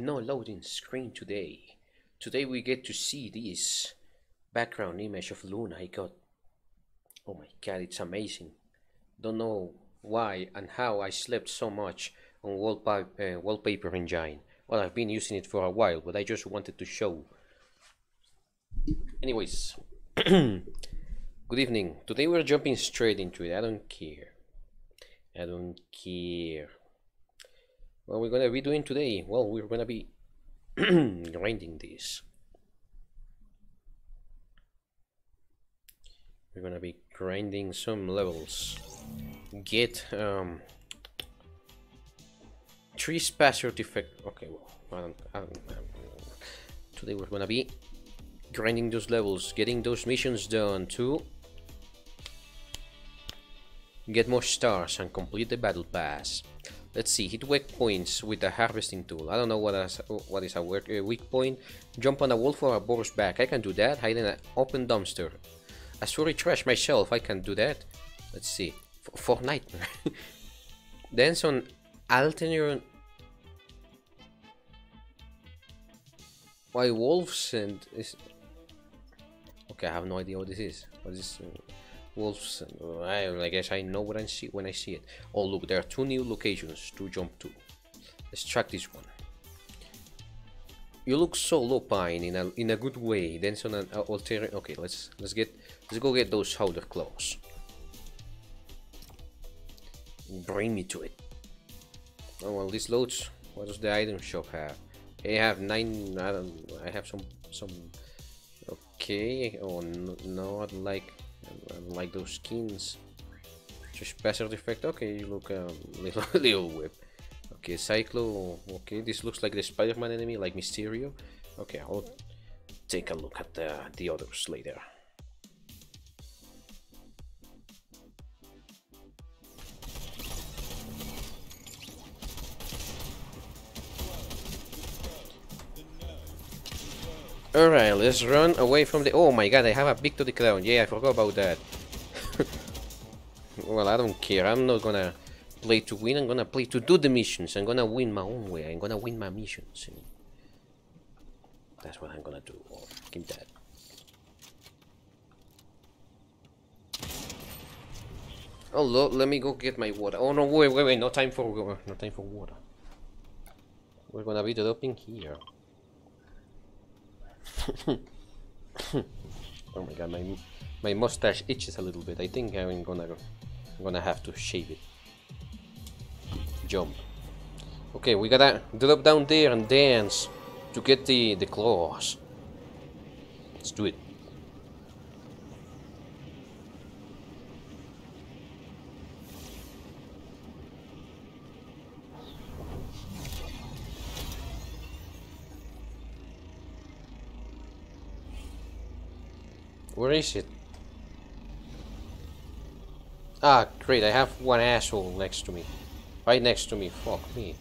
no loading screen today. Today we get to see this background image of Luna I got. Oh my god, it's amazing. Don't know why and how I slept so much on wallpaper, uh, wallpaper engine. Well, I've been using it for a while, but I just wanted to show. Anyways, good evening. Today we're jumping straight into it. I don't care. I don't care. What we're gonna be doing today? Well, we're gonna be grinding this. We're gonna be grinding some levels. Get um tree spacer defect. Okay, well, I don't, I don't, I don't, today we're gonna be grinding those levels, getting those missions done to get more stars and complete the battle pass. Let's see, hit weak points with the harvesting tool. I don't know what is, what is a uh, weak point. Jump on a wall for a boar's back. I can do that. Hide in an open dumpster. I sorry trash myself. I can do that. Let's see. For, for nightmare. Dance on alternate why wolves and is okay I have no idea what this is what is this I, I, guess I know what I see when I see it oh look there are two new locations to jump to let's track this one you look so lupine in a in a good way then on an uh, okay let's let's get let's go get those powder claws bring me to it oh well this loads what does the item shop have I have nine. I don't. I have some some. Okay. Oh no, no I don't like. Like those skins. Just special effect. Okay, you look um, little little whip. Okay, Cyclo. Okay, this looks like the Spider-Man enemy, like Mysterio. Okay, I'll take a look at the the others later. Alright, let's run away from the... Oh my god, I have a big to the crown. Yeah, I forgot about that. well, I don't care. I'm not gonna play to win. I'm gonna play to do the missions. I'm gonna win my own way. I'm gonna win my missions. That's what I'm gonna do. Oh, give that. Oh, look, let me go get my water. Oh no, wait, wait, wait. No time for no time for water. We're gonna be dropping here. oh my god, my my mustache itches a little bit. I think I'm gonna I'm gonna have to shave it. Jump. Okay, we gotta drop down there and dance to get the the claws. Let's do it. Where is it? Ah, great, I have one asshole next to me. Right next to me, fuck me.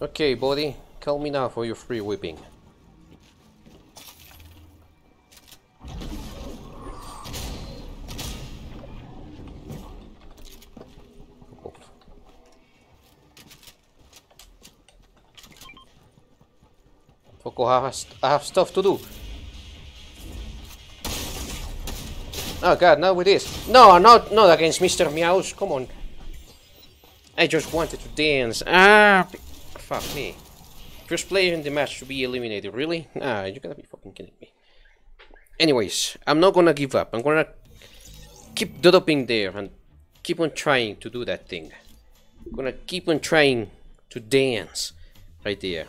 Okay, buddy, call me now for your free whipping. Foko, I have, I have stuff to do. Oh god, not with this. No, not not against Mr. Meows. Come on. I just wanted to dance. Ah, fuck me. First player in the match to be eliminated. Really? Nah, you gotta be fucking kidding me. Anyways, I'm not gonna give up. I'm gonna keep dropping there and keep on trying to do that thing. I'm gonna keep on trying to dance right there.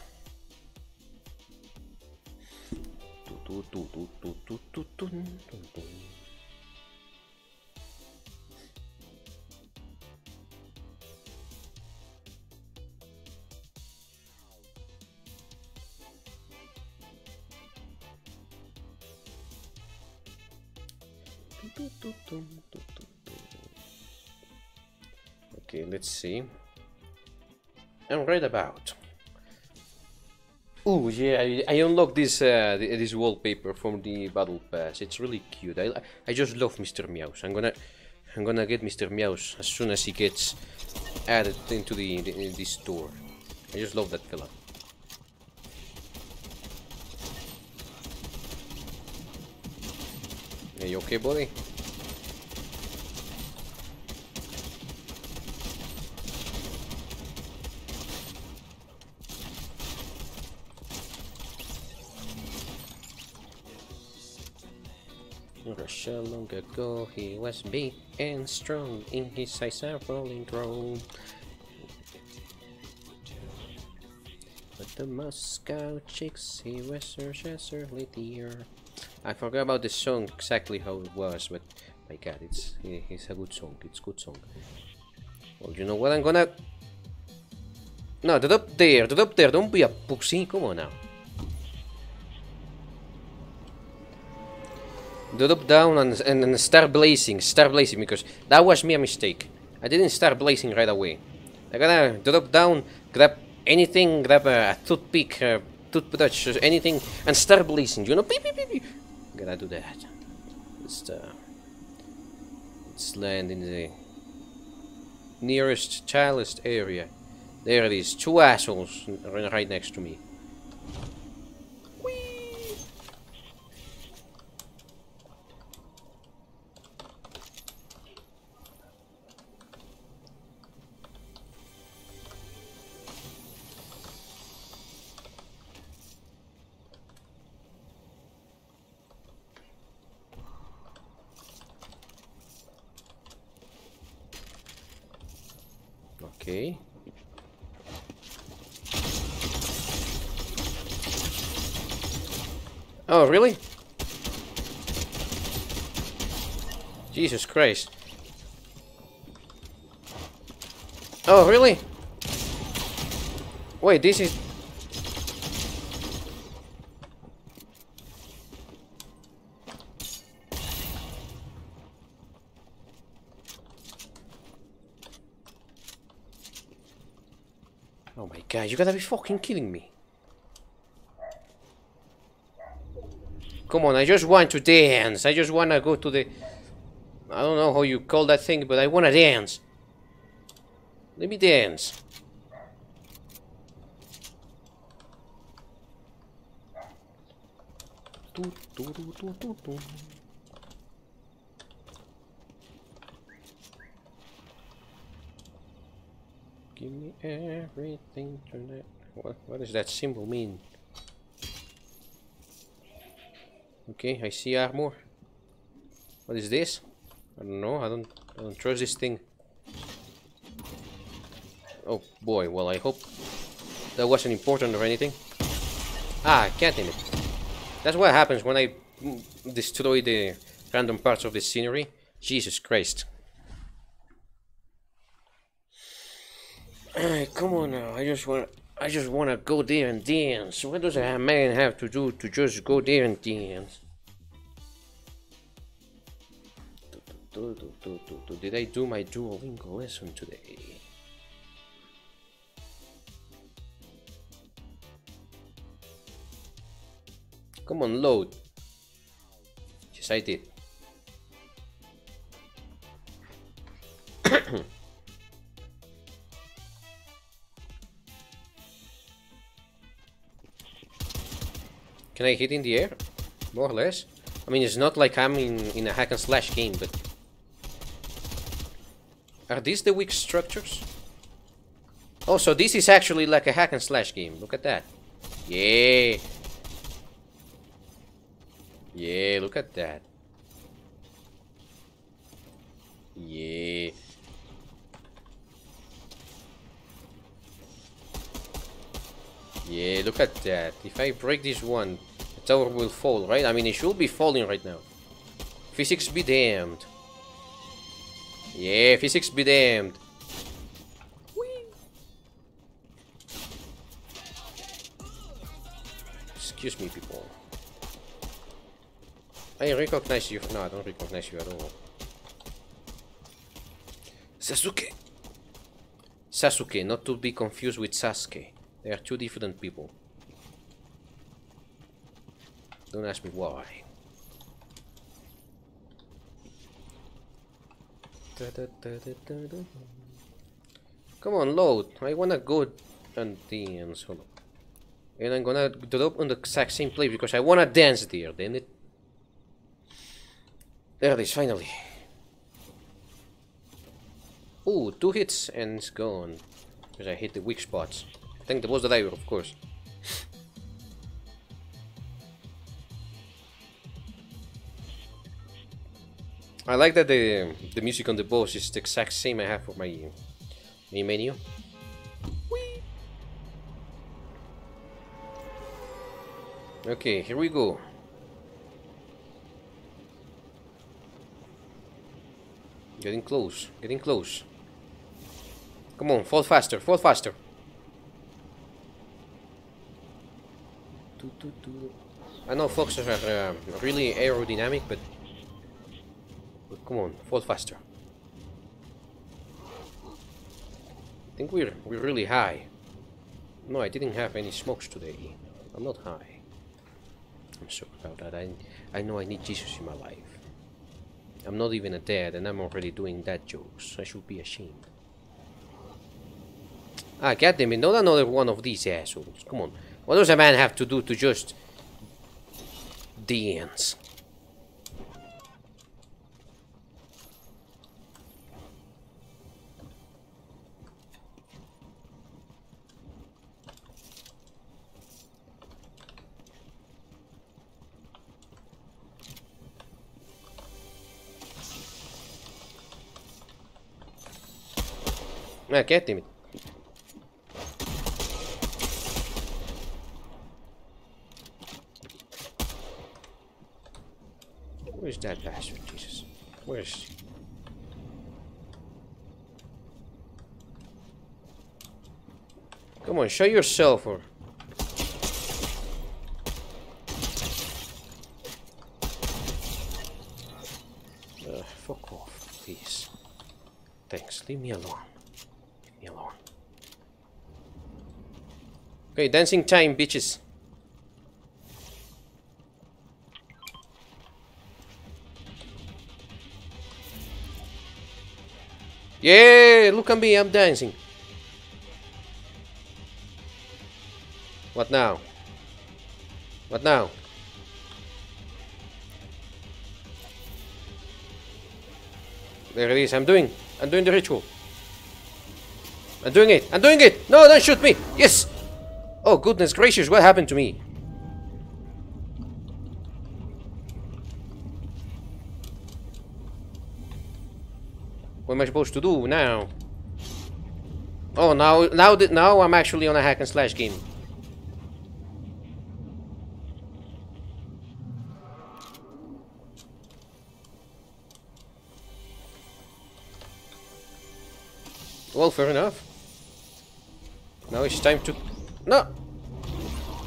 Okay, let's see. I'm right about. Oh yeah, I, I unlocked this uh, this wallpaper from the battle pass. It's really cute. I I just love Mr. Meows. I'm gonna I'm gonna get Mr. Meows as soon as he gets added into the, the store. I just love that fella. Are you okay, buddy? So long ago he was big and strong in his eyes a rolling grown. But the Moscow chicks he was just early dear. I forgot about the song exactly how it was, but my god, it's it's a good song. It's a good song. Well, you know what? I'm gonna. No, get up there, get up there. Don't be a pussy. Come on now. Drop down and, and, start blazing, start blazing, because that was me a mistake. I didn't start blazing right away. I gotta drop down, grab anything, grab a, toothpick, a toothbrush, anything, and start blazing, you know? Beep, beep, beep, beep. Gotta do that. Let's, uh, let's land in the nearest, childest area. There it is, two assholes right next to me. Oh, really? Jesus Christ. Oh, really? Wait, this is... Oh my god, you gotta be fucking kidding me. Come on, I just want to dance. I just wanna go to the... I don't know how you call that thing, but I wanna dance. Let me dance. Give me everything tonight. What, what does that symbol mean? Okay, I see armor. What is this? I don't know. I don't. I don't trust this thing. Oh boy. Well, I hope that wasn't important or anything. Ah, can't aim it. That's what happens when I destroy the random parts of the scenery. Jesus Christ. come on now. I just want I just want to go there and dance. What does a man have to do to just go there and dance? Did I do my Duolingo lesson today? Come on, load. Yes, I did. Can I hit in the air? More or less. I mean, it's not like I'm in, in a hack and slash game, but... Are these the weak structures? Oh, so this is actually like a hack and slash game. Look at that. Yeah. Yeah, look at that. Yeah. Yeah, look at that. If I break this one, the tower will fall, right? I mean, it should be falling right now. Physics be damned. Yeah, physics be damned. Excuse me, people. I recognize you. No, I don't recognize you at all. Sasuke. Sasuke, not to be confused with Sasuke. They are two different people. Don't ask me why. Come on, load. I wanna go and dance. And I'm gonna drop on the exact same place because I wanna dance there, damn it. There it is, finally. Ooh, two hits and it's gone. Because I hit the weak spots. I think that was the diver, of course. I like that the the music on the boss is the exact same I have for my main menu. Whee! Okay, here we go. Getting close, getting close. Come on, fall faster, fall faster. I know foxes are uh, really aerodynamic, but Come on, fall faster. I think we're we're really high. No, I didn't have any smokes today. I'm not high. I'm sorry about that. I I know I need Jesus in my life. I'm not even a dad and I'm already doing dad jokes. I should be ashamed. Ah, goddammit, not another one of these assholes. Come on. What does a man have to do to just dance? Ah, get. Where's that bastard, Jesus? Where's he? Come on, show yourself or... Uh, fuck off, please. Thanks, leave me alone. leave me alone. Okay, dancing time, bitches. Yeah, look at me, I'm dancing. What now? What now? There it is, I'm doing, I'm doing the ritual. I'm doing it, I'm doing it! No, don't shoot me! Yes! Oh, goodness gracious, what happened to me? I supposed to do now? Oh, now, now, now I'm actually on a hack and slash game. Well, fair enough. Now it's time to no!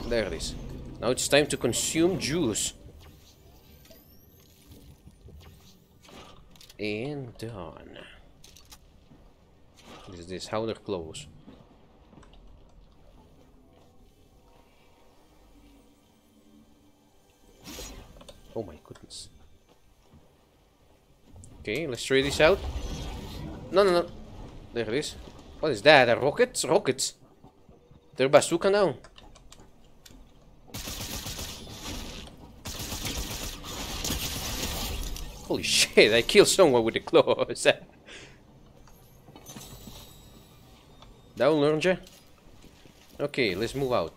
There it is. Now it's time to consume juice. And done. Is this? How they're close. Oh my goodness. Okay, let's try this out. No, no, no. There it is. What is that? A rocket? Rockets. They're bazooka now. Holy shit, I killed someone with the claws. Down, Lurnger. Okay, let's move out.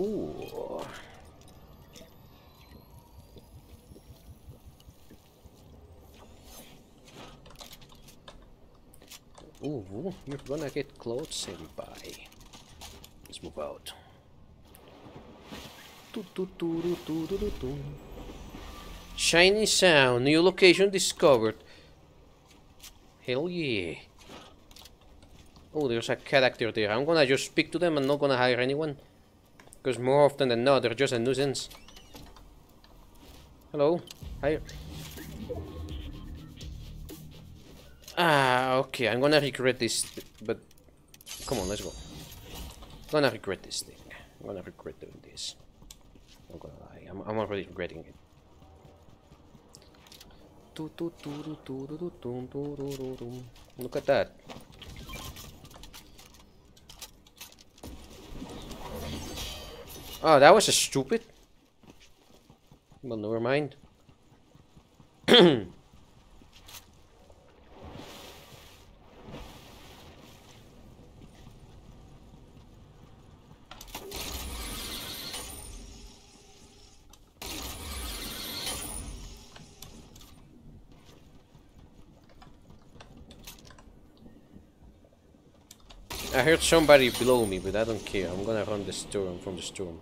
Ooh. Ooh, you're gonna get close, senpai. Let's move out. Shiny sound, new location discovered. Hell yeah. Oh, there's a character there. I'm gonna just speak to them. I'm not gonna hire anyone. Because more often than not, they're just a nuisance. Hello? Hi. Ah, okay, I'm gonna regret this, but come on, let's go. I'm gonna regret this thing. I'm gonna regret doing this. I'm gonna lie, I'm, I'm already regretting it. Look at that. Oh, that was a stupid. Well, never mind. I heard somebody below me, but I don't care. I'm gonna run the storm from the storm.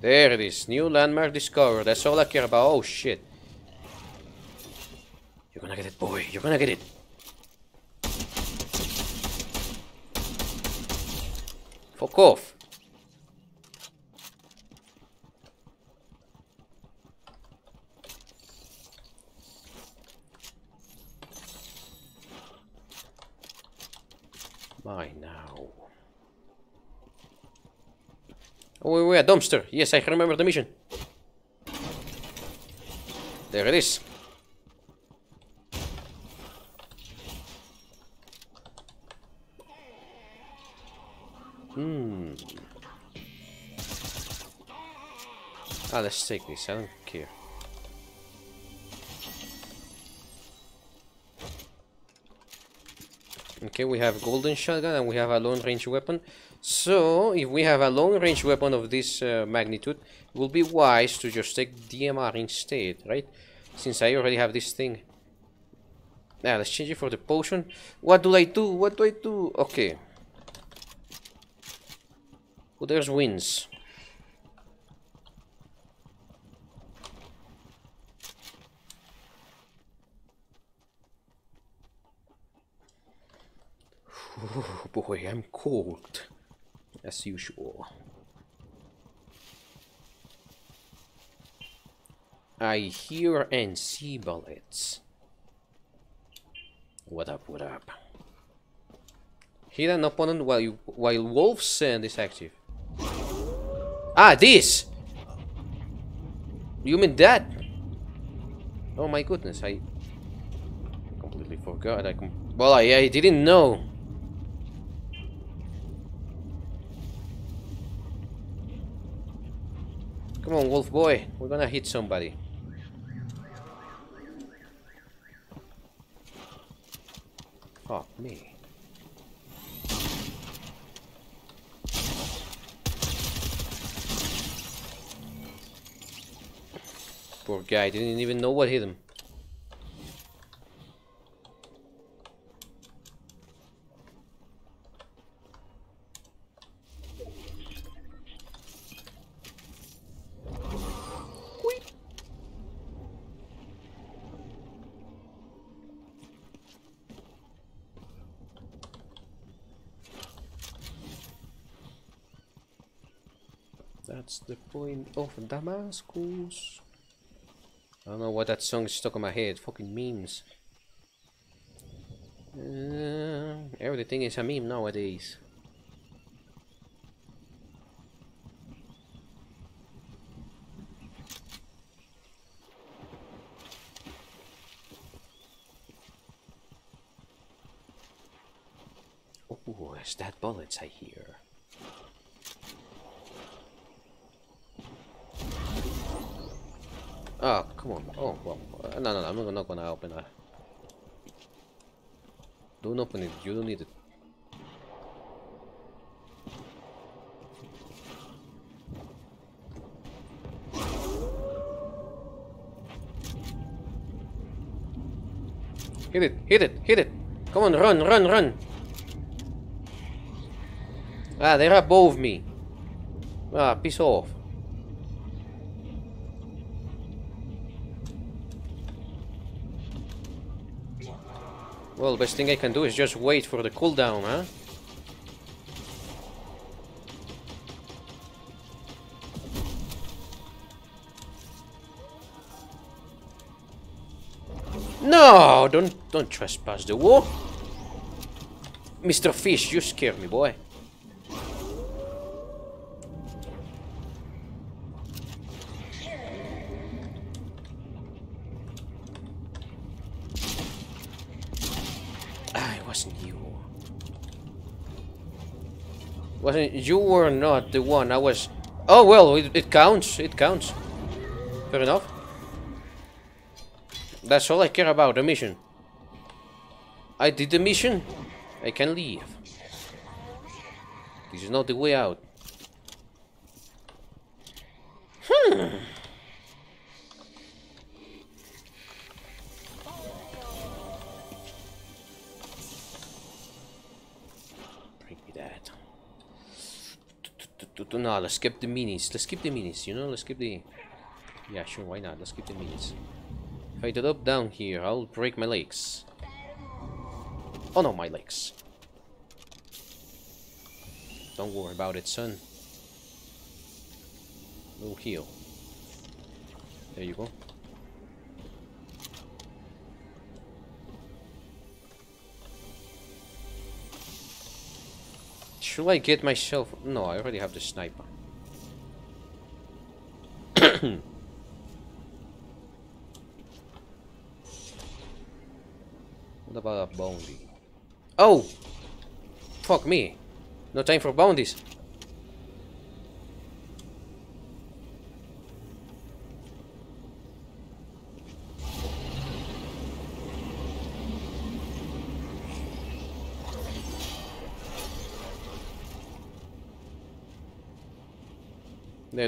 There it is. New landmark discovered. That's all I care about. Oh shit. You're gonna get it, boy. You're gonna get it. Fuck off. My now. Oh, wait, wait, a dumpster. Yes, I remember the mission. There it is. Hmm. Ah, let's take this. I don't care. Okay, we have golden shotgun and we have a long range weapon. So, if we have a long range weapon of this uh, magnitude, it will be wise to just take DMR instead, right? Since I already have this thing. Now, let's change it for the potion. What do I do? What do I do? Okay. Who there's wins. Oh boy, I'm cold. As usual. I hear and see bullets. What up, what up? Hit an opponent while, you, while Wolf Scent is active. Ah, this! You mean that? Oh my goodness, I completely forgot. I com well, I, I didn't know. Come on, wolf boy. We're gonna hit somebody. Fuck me. Poor guy, didn't even know what hit him. That's the point of Damascus. I don't know what that song is stuck in my head. Fucking memes. Uh, everything is a meme nowadays. Oh, it's that bullets I hear? Oh, come on. Oh, well. Uh, no, no, no, I'm not gonna open that. Don't open it. You don't need it. Hit it, hit it, hit it. Come on, run, run, run. Ah, they're above me. Ah, piss off. Well, the best thing I can do is just wait for the cooldown, huh? No, don't don't trespass the wall. Mr. Fish, you scare me, boy. Wasn't you were not the one. I was. Oh well, it, it counts. It counts. Fair enough. That's all I care about. The mission. I did the mission. I can leave. This is not the way out. No, let's skip the minis. Let's skip the minis, you know? Let's skip the... Yeah, sure, why not? Let's skip the minis. If I up down here, I'll break my legs. Oh no, my legs. Don't worry about it, son. No heal. There you go. Should I get myself... No, I already have the sniper. what about a bounty? Oh! Fuck me. No time for bounties.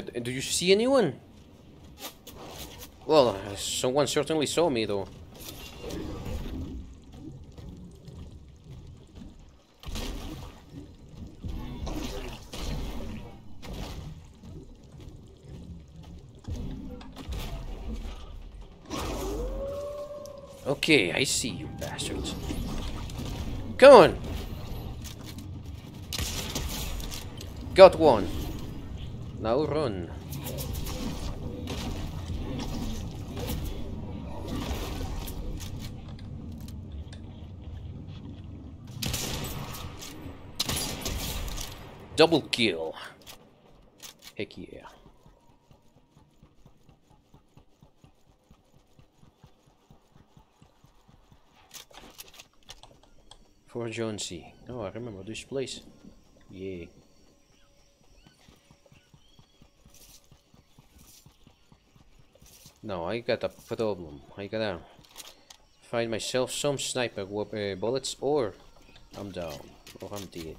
Do you see anyone? Well, someone certainly saw me though. Okay, I see you bastards. Come on! Got one. Now run. Double kill. Heck yeah. For Jonesy. Oh, I remember this place. Yeah. No, I got a problem. I gotta find myself some sniper uh, bullets or I'm down. Or I'm dead.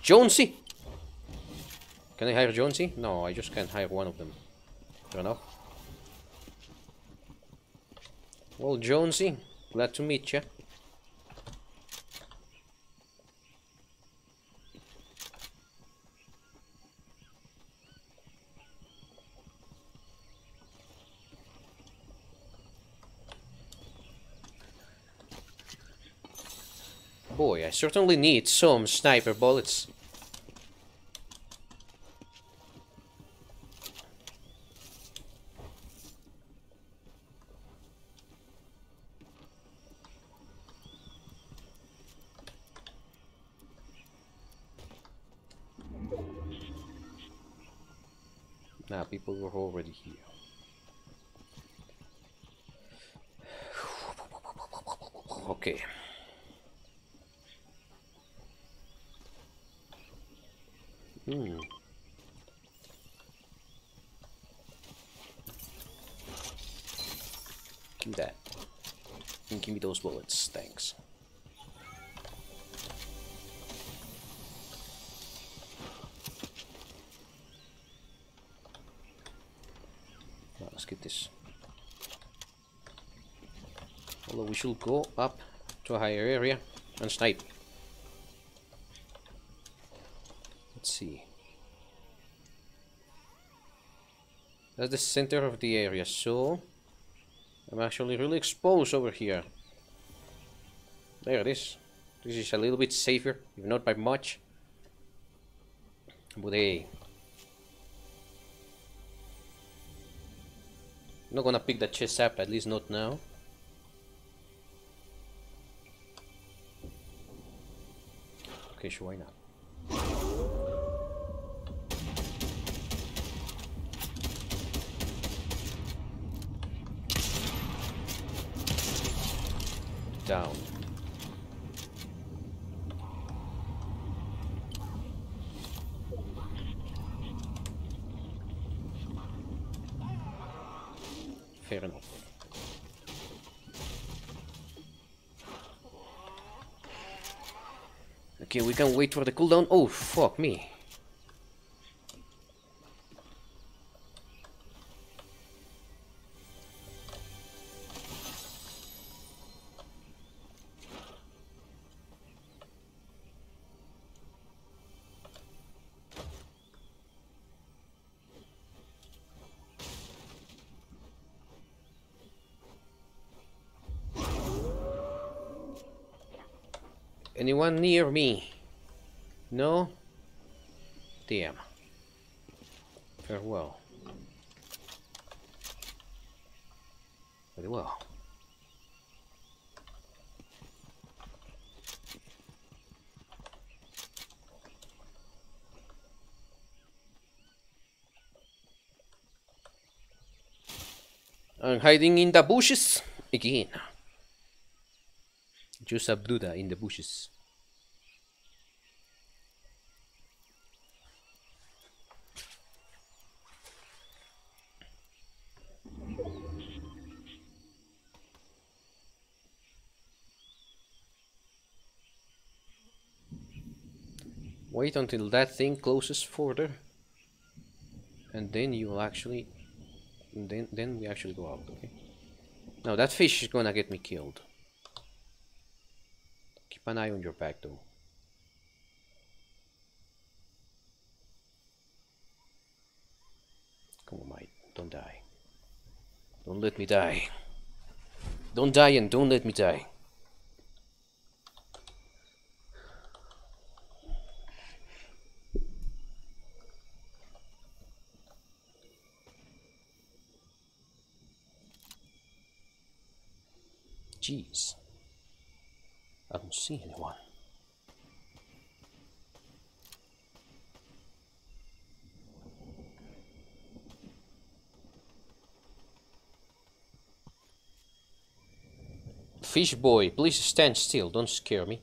Jonesy! Can I hire Jonesy? No, I just can't hire one of them. Fair enough. Well, Jonesy, glad to meet you. boy, I certainly need some sniper bullets. Now people were already here. Okay. Hmm. Give me that. And give me those bullets. Thanks. Now, let's get this. Although we should go up to a higher area and snipe. Let's see. That's the center of the area, so I'm actually really exposed over here. There it is. This is a little bit safer, if not by much. But hey. I'm not gonna pick that chest up, at least not now. Okay, sure, why not? down. fair enough. Okay, we can wait for the cooldown. Oh, fuck me. Anyone near me? No? Damn. Farewell. Very well. I'm hiding in the bushes again. Joseph Duda in the bushes. Wait until that thing closes further and then you will actually then then we actually go out okay? Now that fish is gonna get me killed. Keep an eye on your back though. Come on mate. Don't die. Don't let me die. Don't die and don't let me die Jeez. I don't see anyone. Fish boy, please stand still, don't scare me.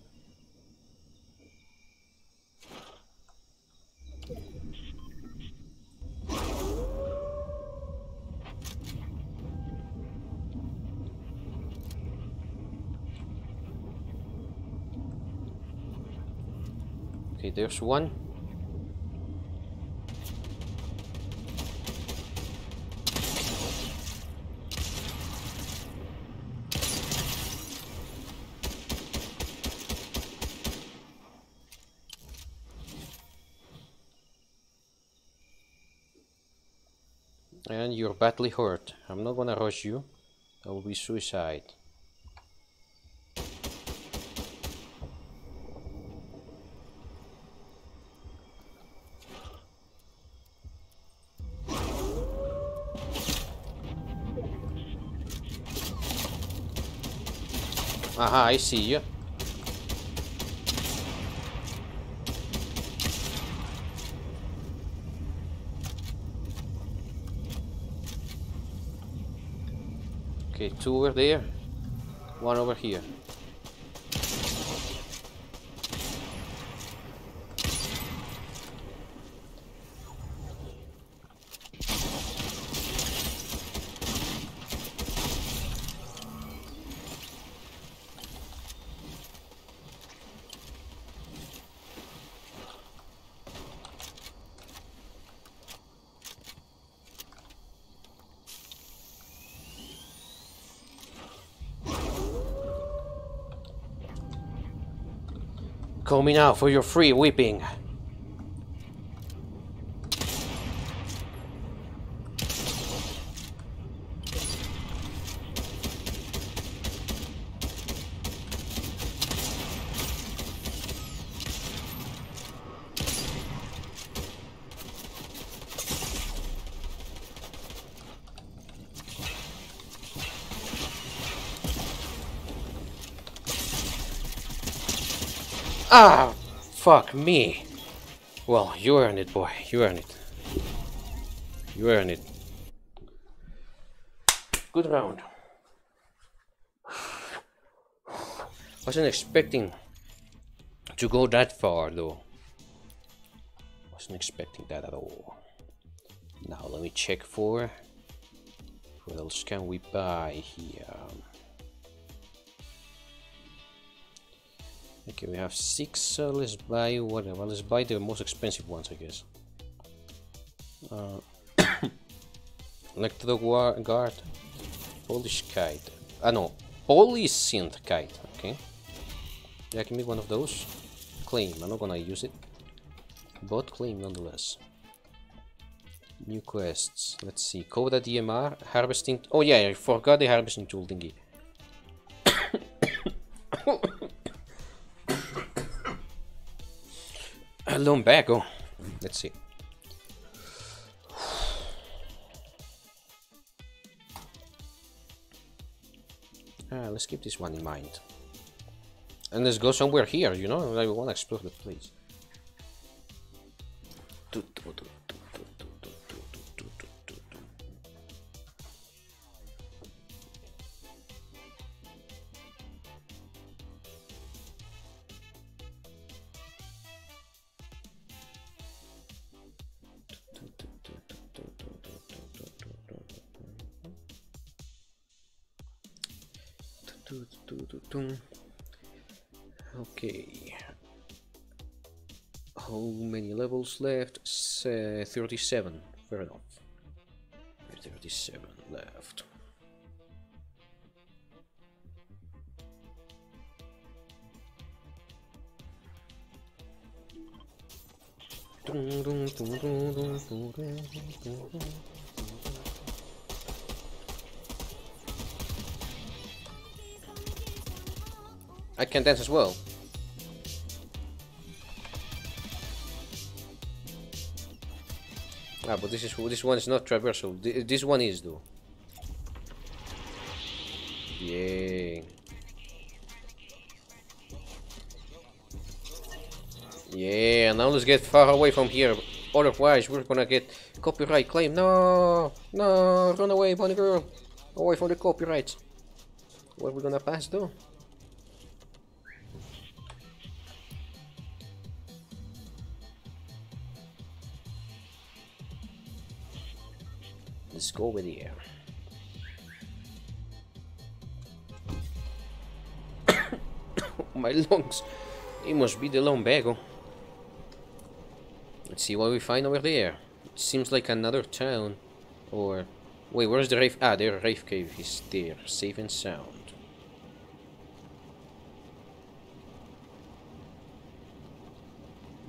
There's one. And you're badly hurt. I'm not gonna rush you. That will be suicide. Aha, I see you. Okay, two over there, one over here. Call me now for your free whipping. Ah, fuck me. Well, you earned it, boy. You earned it. You earned it. Good round. Wasn't expecting to go that far, though. Wasn't expecting that at all. Now let me check for What else can we buy here? Okay, we have six. So let's buy whatever. Let's buy the most expensive ones, I guess. Uh, Electro Guard, Polish Kite. Ah no, Polysynth Kite. Okay. Yeah, give me one of those. Claim. I'm not gonna use it, but claim nonetheless. New quests. Let's see. Cobra DMR, harvesting. Oh yeah, I forgot the harvesting tool thingy. A lumbago. Let's see. Ah, let's keep this one in mind. And let's go somewhere here, you know? I want to explore the place. Left? Uh, 37. Fair enough. 37 left. I can dance as well. Ah, but this is this one is not traversal. This one is though. Yeah. Yeah, now let's get far away from here. Otherwise, we're gonna get copyright claim. No, no, run away, bunny girl. Away from the copyright. What are we gonna pass though? Let's go over there. My lungs. It must be the lumbago. Let's see what we find over there. It seems like another town. Or... Wait, where's the Wraith? Ah, the Wraith Cave is there. Safe and sound.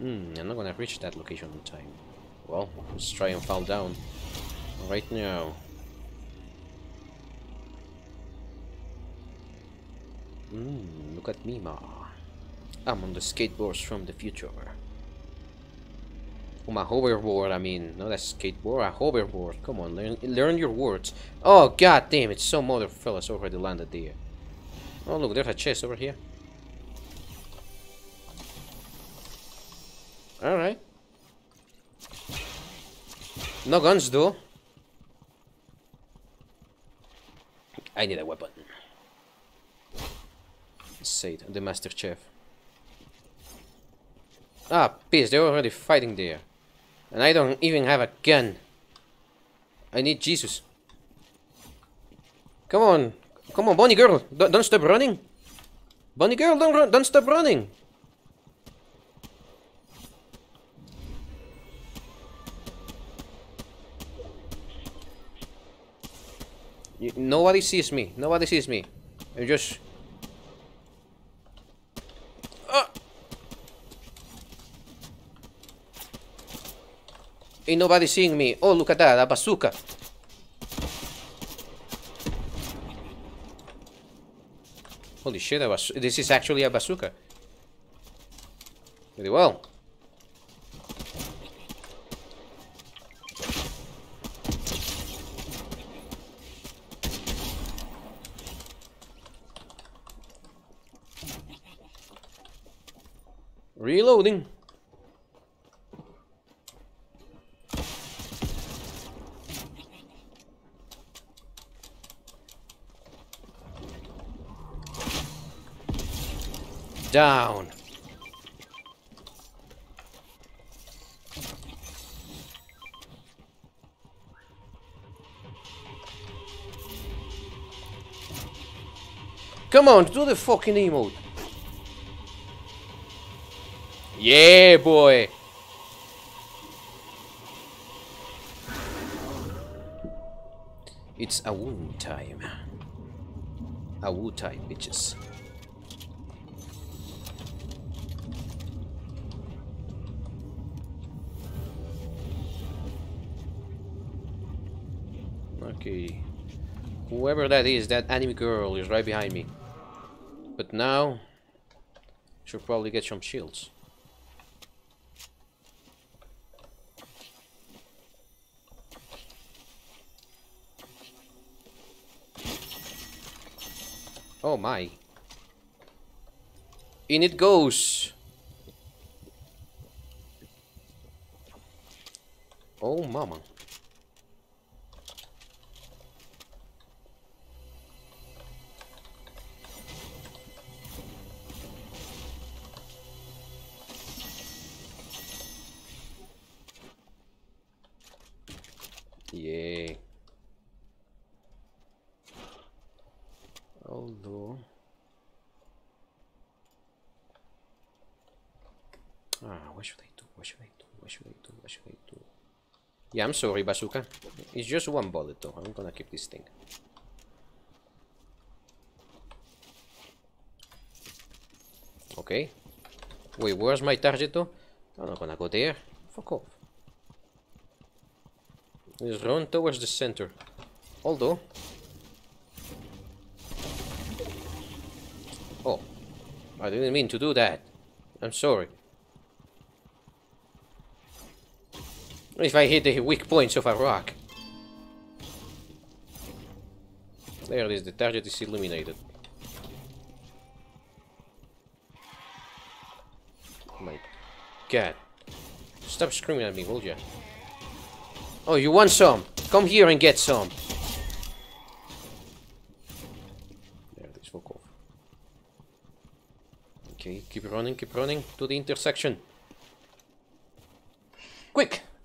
Hmm, I'm not gonna reach that location in time. Well, let's try and fall down right now. Mmm, look at me, ma. I'm on the skateboards from the future. Oh, my hoverboard, I mean, not a skateboard, a hoverboard. Come on, learn, learn your words. Oh, god damn it, some other fellas already landed there. Oh, look, there's a chest over here. Alright. No guns, though. I need a weapon. Say it, the Master Chef. Ah, peace, they're already fighting there. And I don't even have a gun. I need Jesus. Come on. Come on, bunny girl. Don't, stop running. Bunny girl, don't run. Don't stop running. You, nobody sees me. Nobody sees me. I just... Uh. Ain't nobody seeing me. Oh, look at that. A bazooka. Holy shit, this is actually a bazooka. Very well. reloading. Down. Come on, do the fucking emote. Yeah, boy. It's a wound time. A woo time, bitches. Okay. Whoever that is, that anime girl is right behind me. But now, should probably get some shields. Oh my. In it goes. Oh mama. Yeah. Although... Ah, what should I do? What should I do? What should I do? What should I do? Yeah, I'm sorry, bazooka. It's just one bullet though. I'm gonna keep this thing. Okay. Wait, where's my target though? I'm not gonna go there. Fuck off. Just run towards the center. Although... Oh. I didn't mean to do that. I'm sorry. If I hit the weak points of a rock. There it is, the target is illuminated. Oh my god. Stop screaming at me, will ya? Oh, you want some? Come here and get some. There it is, fuck off. Okay, keep running, keep running to the intersection.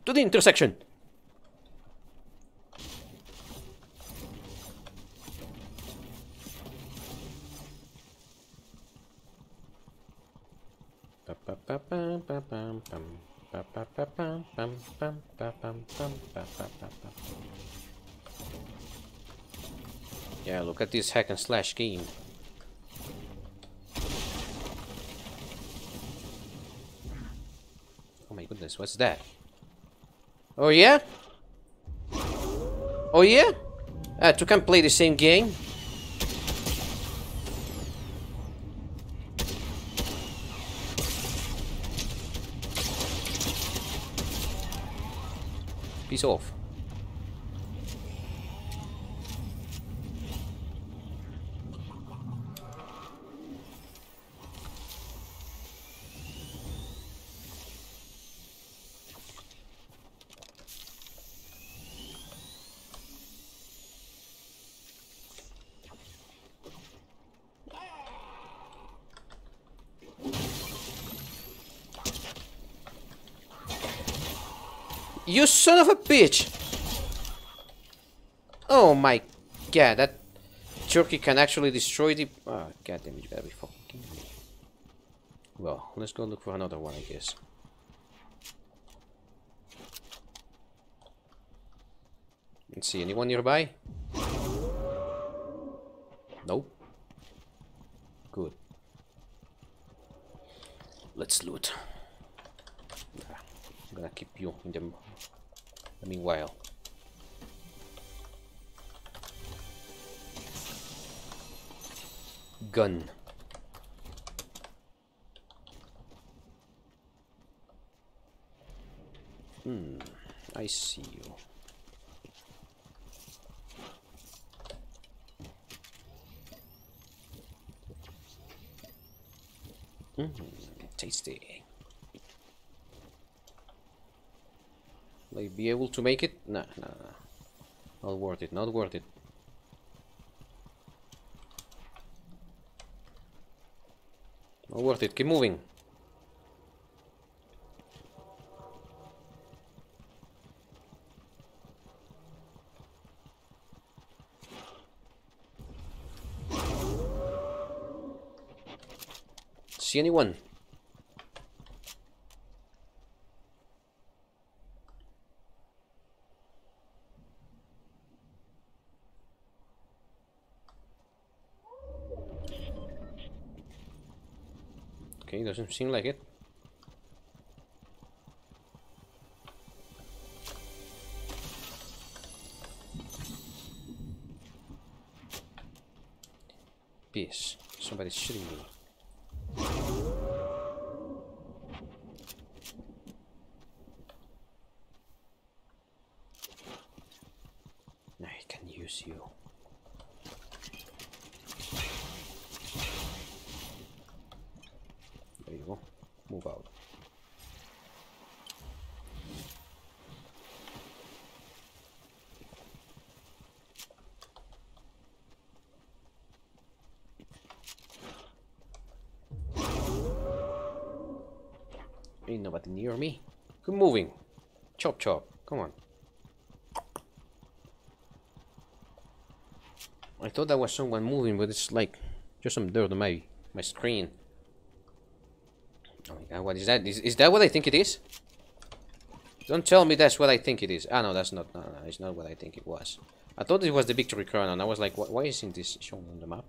To the intersection. Yeah, look at this hack and slash game. Oh my goodness, what's that? Oh yeah? Oh yeah? Ah, two can play the same game? Peace off. You son of a bitch! Oh my god, that turkey can actually destroy the... Oh, god damn it, you be fucking. Well, let's go look for another one, I guess. Let's see, anyone nearby? Nope. Good. Let's loot. I'm gonna keep you in the meanwhile. Gun. Hmm, I see you. Mmm, tasty. Like, be able to make it? Nah, nah, nah. Not worth it, not worth it. Not worth it, keep moving. See anyone? Okay, doesn't seem like it. Peace. Somebody's shooting me. I can use you. There you go. Move out. Ain't nobody near me. Good moving. Chop chop. Come on. I thought that was someone moving, but it's like just some dirt on my my screen. Oh my god, what is that? Is, is that what I think it is? Don't tell me that's what I think it is. Ah, no, that's not. No, no, it's not what I think it was. I thought it was the victory crown, and I was like, why isn't this shown on the map?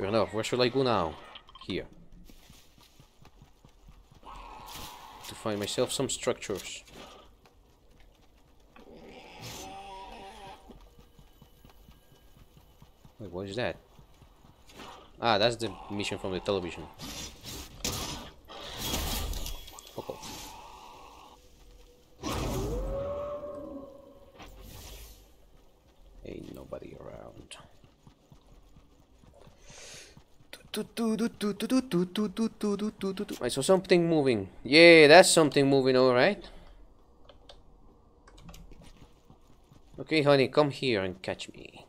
Fair enough. Where should I go now? Here. To find myself some structures. Wait, what is that? Ah, that's the mission from the television. Fuck off. Ain't nobody around. I saw something moving. Yeah, that's something moving, alright. Okay, honey, come here and catch me.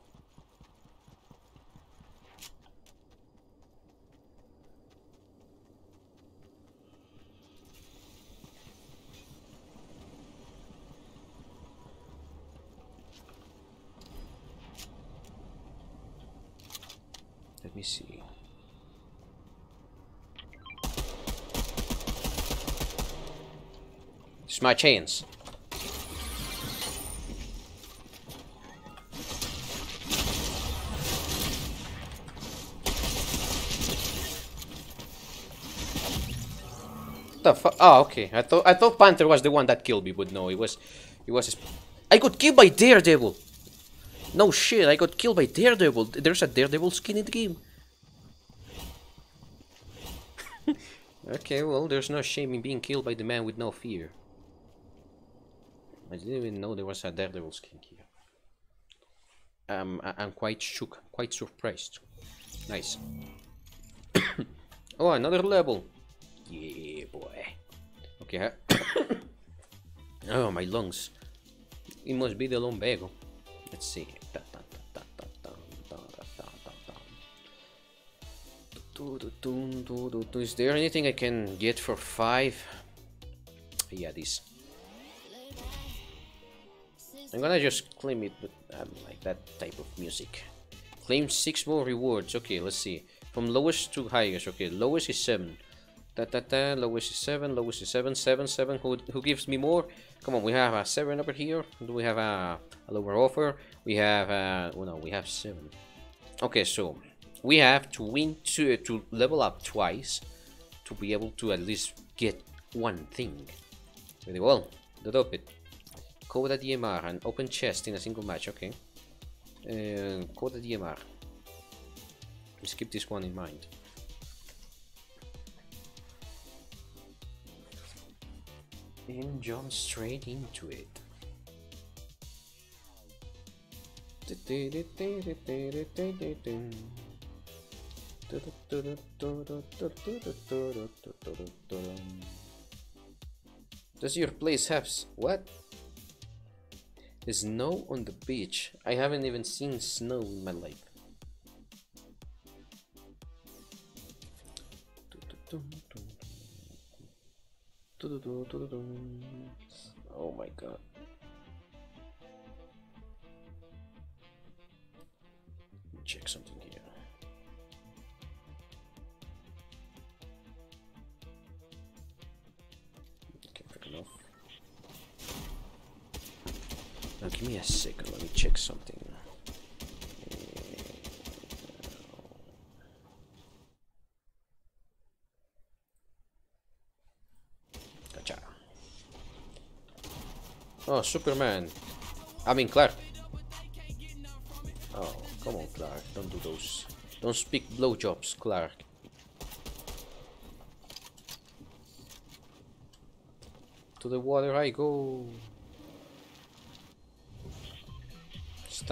Let me see. My chance. The fuck? Oh, okay. I thought I thought Panther was the one that killed me, but no, it was, it was. I got killed by Daredevil. No shit, I got killed by Daredevil. There's a Daredevil skin in the game. okay, well, there's no shame in being killed by the man with no fear. I didn't even know there was a Daredevil skin here. Um, I I'm quite shook, quite surprised. Nice. oh, another level. Yeah, boy. Okay. oh, my lungs. It must be the lumbago. Let's see. Is there anything I can get for five? Yeah, this. I'm gonna just claim it, but I don't like that type of music. Claim six more rewards. Okay, let's see. From lowest to highest. Okay, lowest is seven. Da, da, da, lowest is seven. Lowest is seven. Seven. Seven. Who who gives me more? Come on, we have a seven over here. Do we have a, a lower offer? We have uh, well, no, we have seven. Okay, so we have to win to to level up twice to be able to at least get one thing. Very well, the it. Cobra DMR, an open chest in a single match, okay. Uh, Cobra DMR. Let's keep this one in mind. And jump straight into it. Does your place have what? Snow on the beach. I haven't even seen snow in my life. Oh my god. Check something here. Something. Gotcha. Oh, Superman. I mean, Clark. Oh, come on, Clark. Don't do those. Don't speak blowjobs, Clark. To the water I go.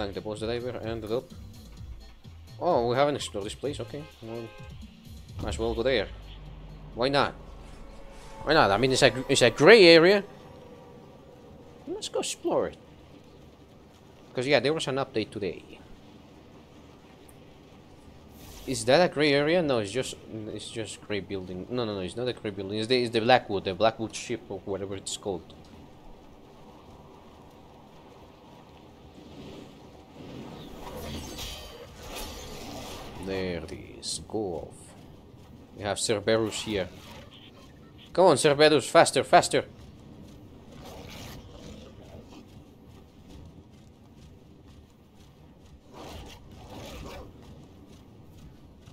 Stank the boss diver ended up. Oh, we haven't explored this place, okay. Well, might as well go there. Why not? Why not? I mean, it's a, it's a grey area. Let's go explore it. Because, yeah, there was an update today. Is that a grey area? No, it's just it's just grey building. No, no, no, it's not a grey building. It's the, it's the Blackwood, the Blackwood ship or whatever it's called. There it is. Go off. We have Cerberus here. Come on, Cerberus, faster, faster.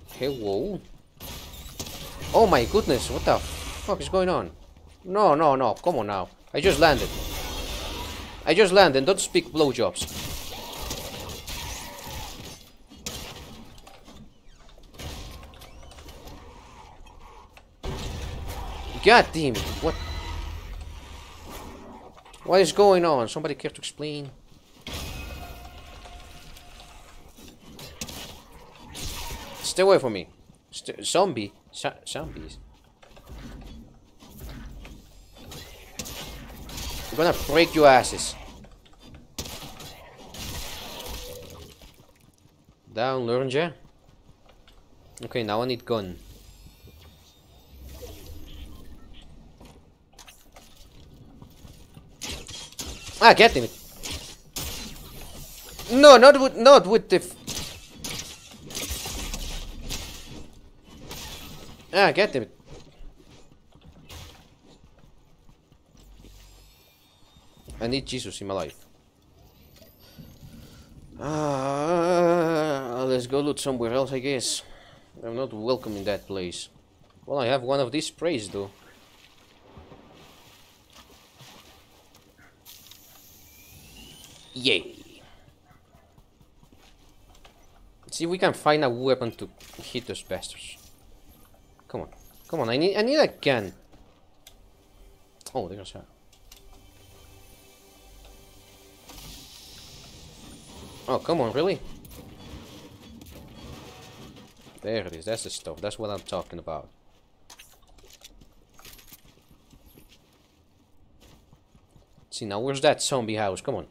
Hello? Oh my goodness, what the fuck is going on? No, no, no, come on now. I just landed. I just landed, don't speak blowjobs. God damn it, what? What is going on? Somebody care to explain? Stay away from me. St zombie? zombies? I'm gonna break your asses. Down, Lurnger. Okay, now I need gun. Ah, get him! No, not with, not with the... Ah, get him! I need Jesus in my life. Ah, let's go loot somewhere else, I guess. I'm not welcome in that place. Well, I have one of these sprays, though. Yay! See if we can find a weapon to hit those bastards. Come on. Come on, I need I need a gun. Oh, there's a Oh, come on, really? There it is, that's the stuff. That's what I'm talking about. See, now where's that zombie house? Come on.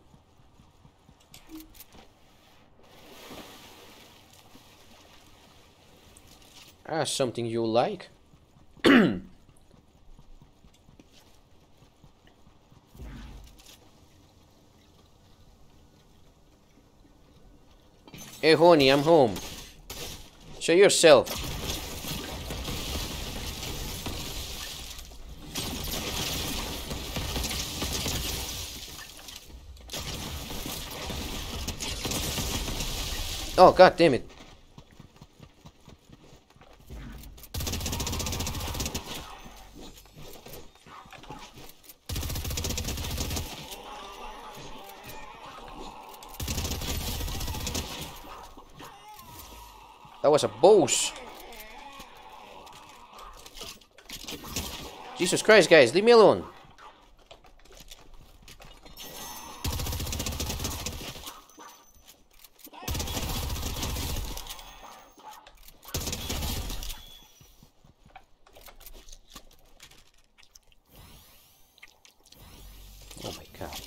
Ah, something you like? hey, honey, I'm home. Show yourself. Oh, god damn it. Was a boss. Jesus Christ, guys, leave me alone. Oh my god.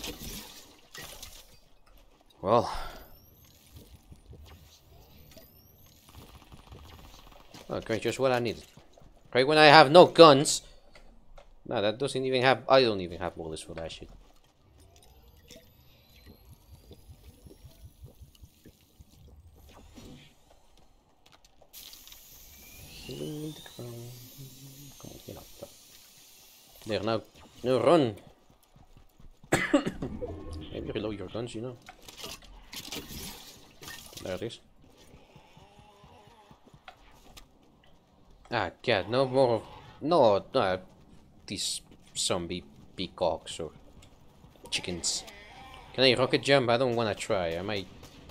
Well. Okay, just what I needed. Right when I have no guns. No, that doesn't even have... I don't even have bullets for that shit. Come on, get up. There, now. No, run. Maybe reload your guns, you know. There it is. Ah, God, no more. No, no, these zombie peacocks or chickens. Can I rocket jump? I don't want to try. I might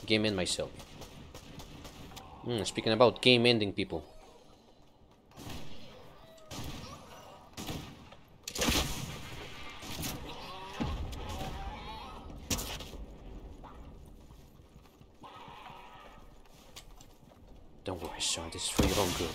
game end myself. Hmm, speaking about game ending people. Don't worry, son. This is for your own good.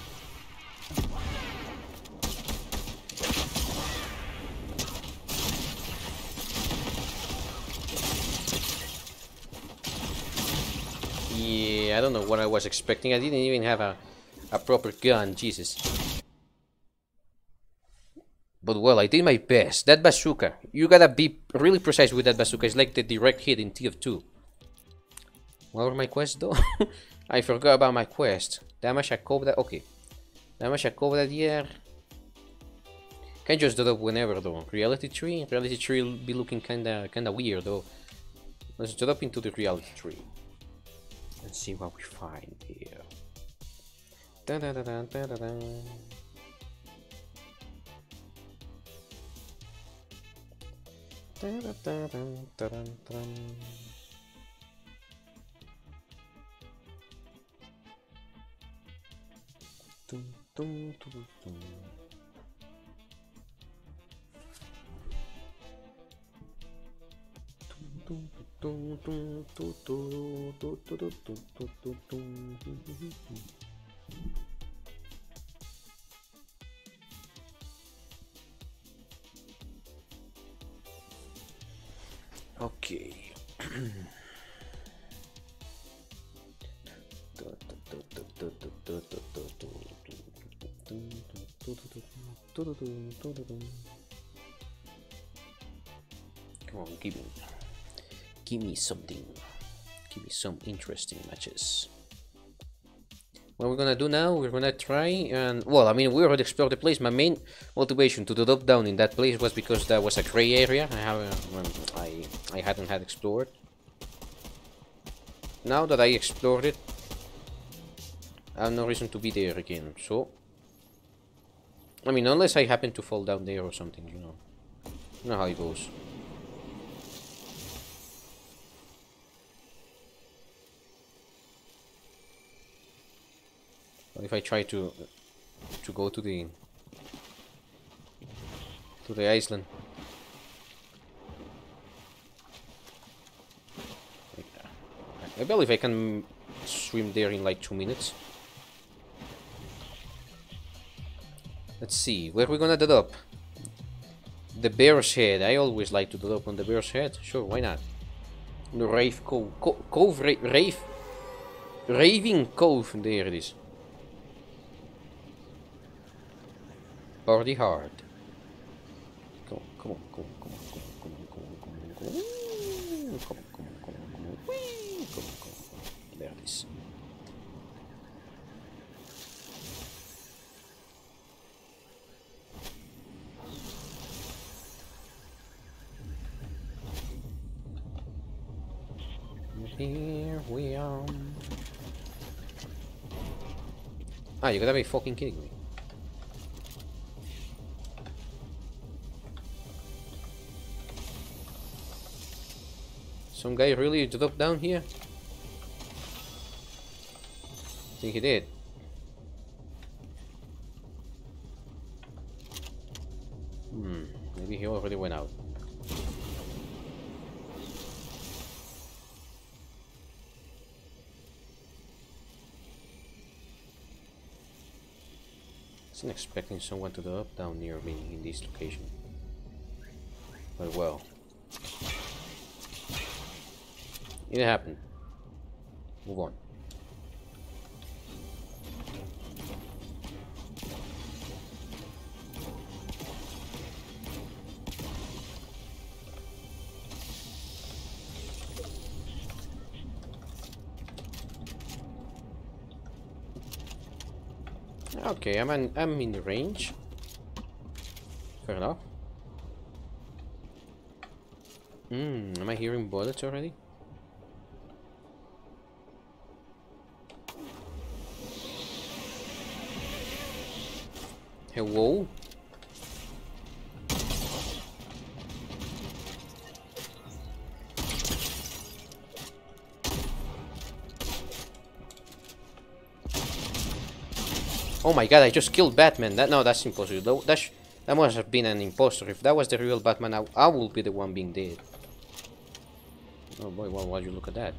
Yeah, I don't know what I was expecting. I didn't even have a, a proper gun. Jesus. But well, I did my best. That bazooka, you gotta be really precise with that bazooka. It's like the direct hit in TF2. What were my quests though? I forgot about my quest. Damage a cobra. Okay. Damage a cobra deer. Can just do that whenever though. Reality tree? Reality tree will be looking kinda kinda weird though. Let's drop into the reality tree. Let's see what we find here. Dun, dun, dun, Okay. Come on, give me something. Give me some interesting matches. What we're gonna do now, we're gonna try and, well, I mean, we already explored the place. My main motivation to the drop down in that place was because that was a gray area I have, um, I, I hadn't had explored. Now that I explored it, I have no reason to be there again, so... I mean, unless I happen to fall down there or something, you know. You know how it goes. If I try to to go to the to the island? I believe I can swim there in like two minutes. Let's see, where we gonna drop? The bear's head. I always like to drop on the bear's head. Sure, why not? The Rave Cove. Co Cove Ra Rave. Raving Cove. There it is. Party hard. Come on, come on, come on, come on, come on, come on, come on, come on, come on. Come on, come on, come on, come on. Whee! Come on, come on. There it is. Here we are. Ah, you gotta be fucking kidding me. Some guy really dropped down here? I think he did. Hmm, maybe he already went out. I Wasn't expecting someone to drop down near me in this location. But well. It happened. Move on. Okay, I'm in, I'm in the range. Fair enough. Hmm, am I hearing bullets already? Hello? Oh my god, I just killed Batman. That No, that's impossible. That, that, that must have been an imposter. If that was the real Batman, I, I will be the one being dead. Oh boy, why, why you look at that?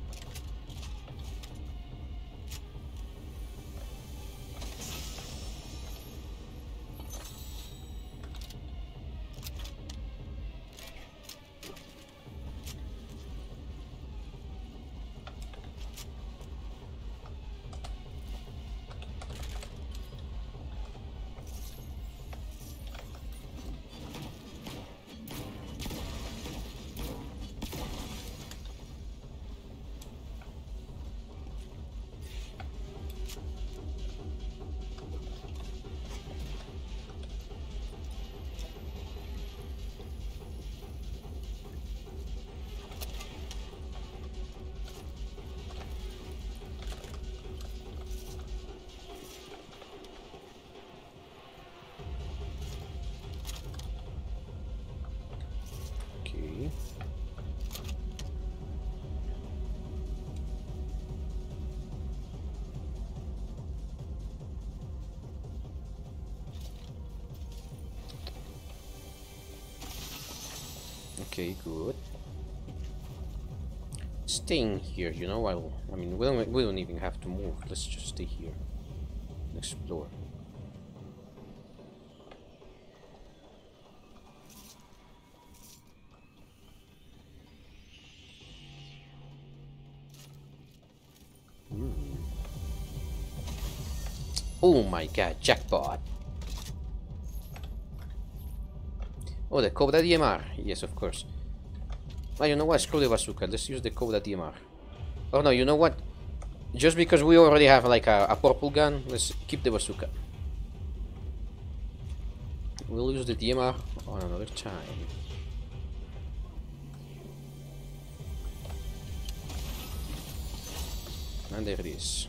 Staying here, you know, I'll, I mean, we don't, we don't even have to move. Let's just stay here and explore. Hmm. Oh my god, jackpot. Oh, the Cobra DMR. Yes, of course. Oh, you know what? Screw the bazooka. Let's use the Cobra DMR. Oh no, you know what? Just because we already have like a, a purple gun, let's keep the bazooka. We'll use the DMR on another time. And there it is.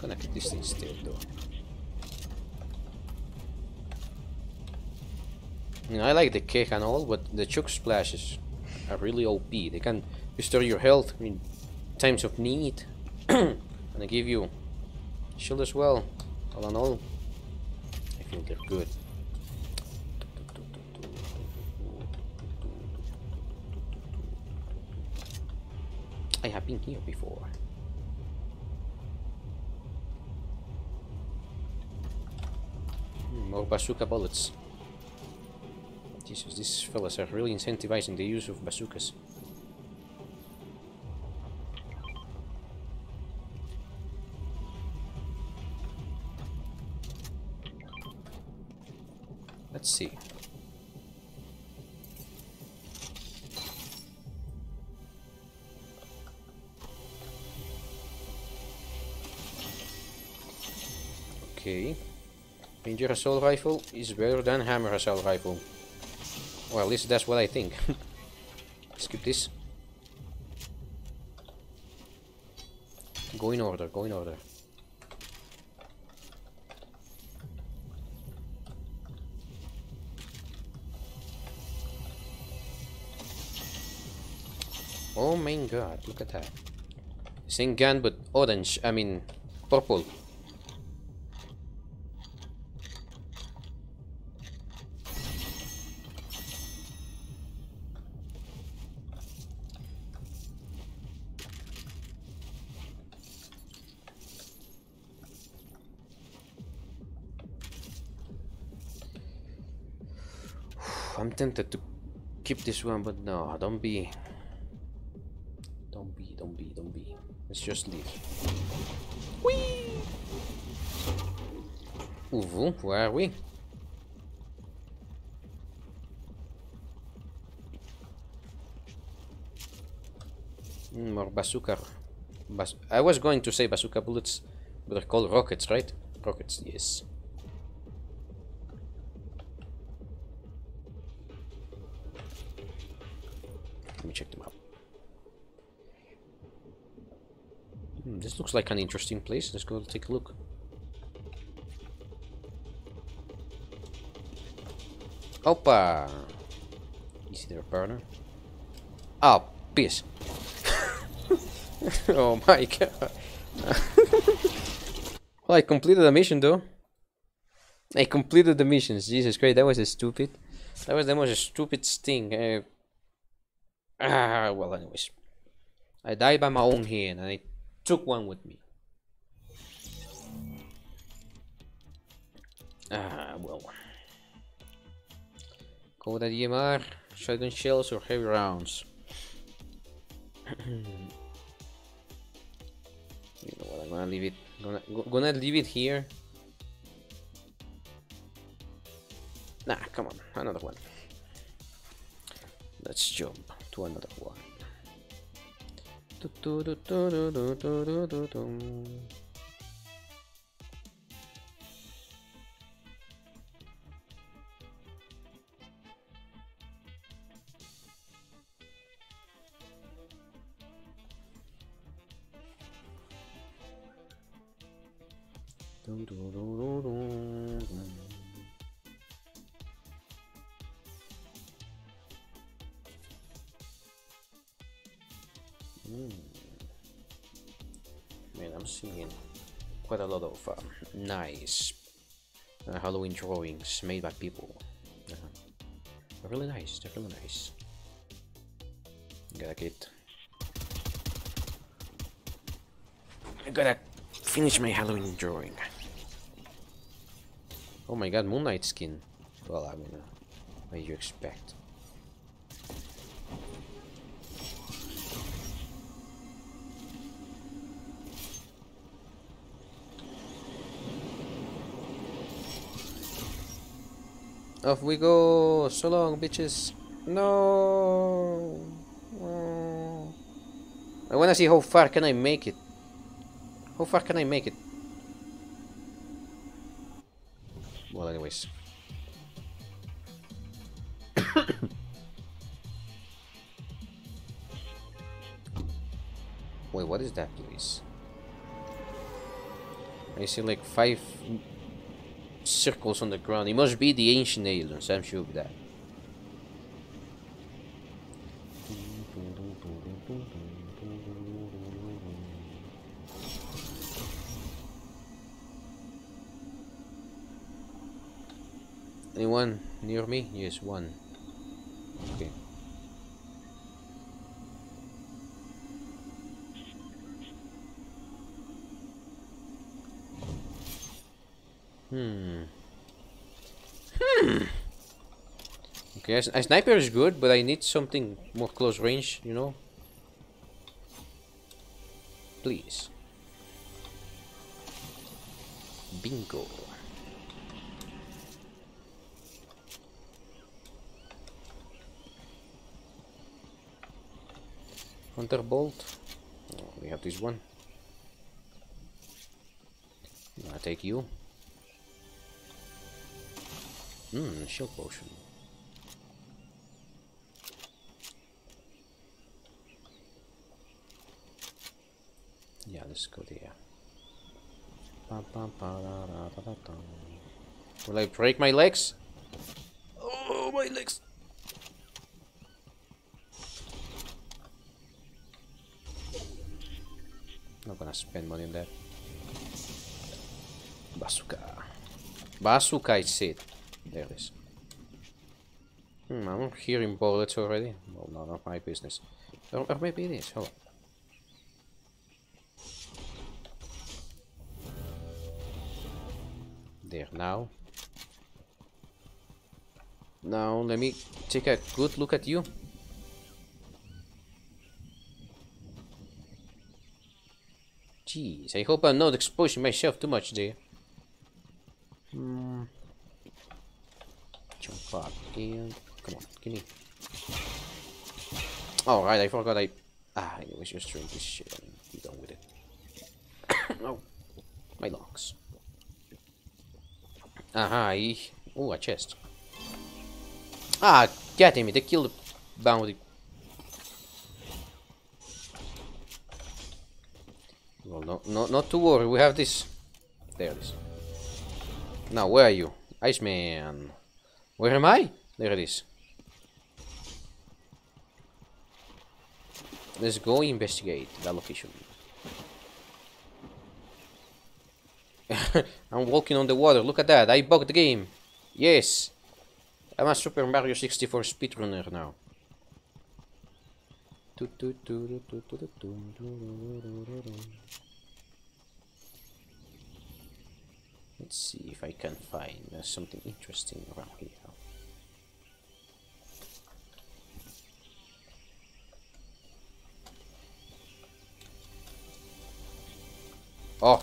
To keep this instead though. You know, I like the kick and all, but the chug splashes are really OP. They can restore your health in times of need. and they give you shield as well. All in all, I think they're good. I have been here before. Hmm, more bazooka bullets. Jesus, these fellas are really incentivizing the use of bazookas. Let's see. Okay. Ranger assault rifle is better than hammer assault rifle. Well, at least that's what I think. Skip this. Go in order, go in order. Oh my god, look at that. Same gun but orange, I mean purple. Tempted to keep this one, but no, don't be. Don't be, don't be, don't be. Let's just leave. Whee! Uvu, where are we? Mm, more bazooka. Bas I was going to say bazooka bullets, but they're called rockets, right? Rockets, yes. Me check them out. Hmm, this looks like an interesting place. Let's go take a look. Opa! Is there a burner? Oh, piss. oh my god. well, I completed the mission though. I completed the missions. Jesus Christ, that was a stupid. That was the most stupid thing. Uh, ah, well, anyways. I died by my own hand and I took one with me. Ah, well. The DMR, shotgun shells, or heavy rounds. you know what? I'm gonna leave it. Gonna gonna leave it here. Nah, come on, another one. Let's jump to another one. Man, I'm seeing quite a lot of uh, nice uh, Halloween drawings made by people. Uh They're really nice. They're really nice. Gotta get. I gotta finish my Halloween drawing. Oh my god, Moon Knight skin. Well, I mean, uh, what do you expect? Off we go! So long, bitches! No! I wanna see how far can I make it. How far can I make it? Well, anyways. Wait, what is that, please? I see like five circles on the ground. It must be the ancient aliens, I'm sure of that. Anyone near me? Yes, one. Okay. Hmm. Hmm. Okay, a, sniper is good, but I need something more close range, you know? Please. Bingo. Thunderbolt. Oh, we have this one. I'll take you. Hmm, shield potion. Yeah, let's go there. Will I break my legs? Oh, my legs! Not gonna spend money on that. Bazooka. Bazooka is it. There it is. Hmm, I'm hearing bullets already. Well, none of my business. Or, or maybe it is. Hold on. There now. Now let me take a good look at you. Jeez, I hope I'm not exposing myself too much there. Hmm. Jump and come on, give me. Oh right, I forgot I. Ah, I was just trying this shit and be done with it. oh, my lungs. Aha, oh, a chest. Ah, get him! They killed the bounty. Well, no, no, not to worry. We have this. There it is. Now, where are you? Iceman. Where am I? There it is. Let's go investigate the location. I'm walking on the water. Look at that. I bugged the game. Yes. I'm a Super Mario 64 speedrunner now. Let's see if I can find uh, something interesting around here. Oh!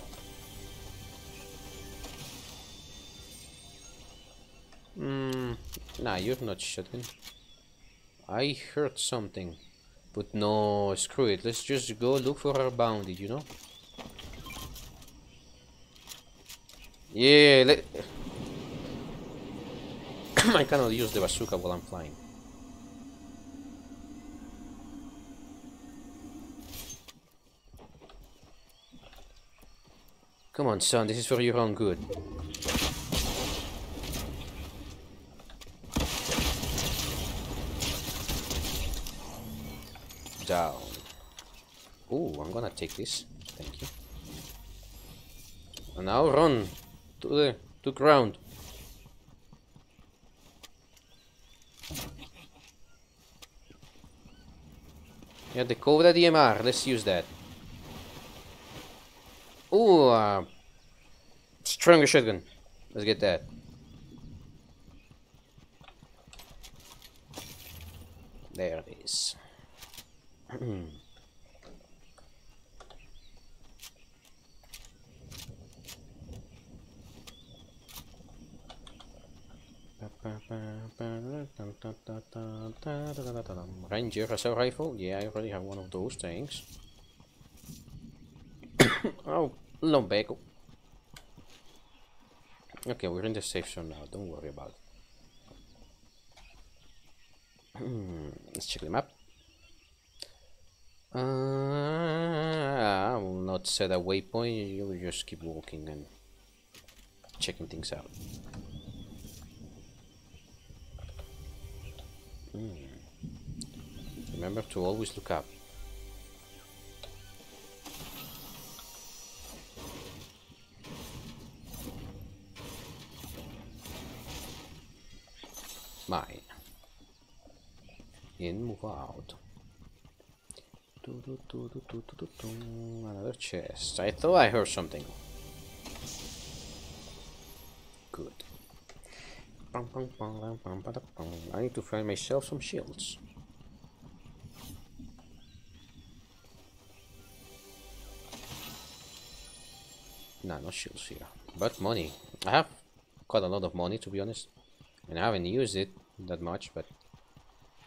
Hmm, nah, you're not shotgun. I heard something. But no, screw it. Let's just go look for our bounty, you know? Yeah, let... I cannot use the bazooka while I'm flying. Come on, son, this is for your own good. Down. Oh, I'm gonna take this. Thank you. And now run to the to ground. Yeah, the Cobra DMR. Let's use that. Ooh, uh, stronger shotgun. Let's get that. There it is. Ranger assault rifle? Yeah, I already have one of those things. oh, lumbago. Okay, we're in the safe zone now. Don't worry about it. Let's check the map. Uh, I will not set a waypoint. You will just keep walking and checking things out. Hmm. Remember to always look up. Mine. In, move out. Another chest. I thought I heard something. I need to find myself some shields. Nah, no shields here. But money. I have quite a lot of money to be honest. And I haven't used it that much, but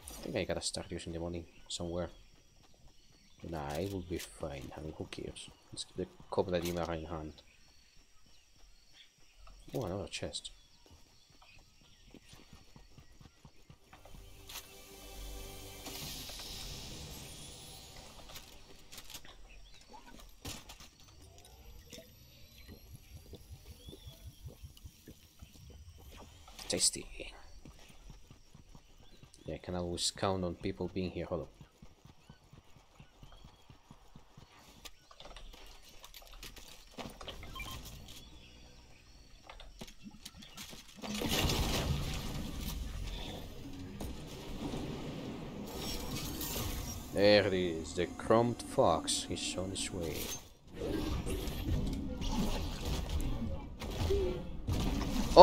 I think I gotta start using the money somewhere. Nah, it will be fine. I mean, who cares? Let's keep the Cobra in hand. Oh, another chest. Tasty. Yeah, I can always count on people being here. Hold up. There it is, the chromed fox is on his way.